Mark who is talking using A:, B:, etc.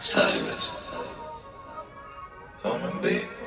A: Cyrus. Home and beat.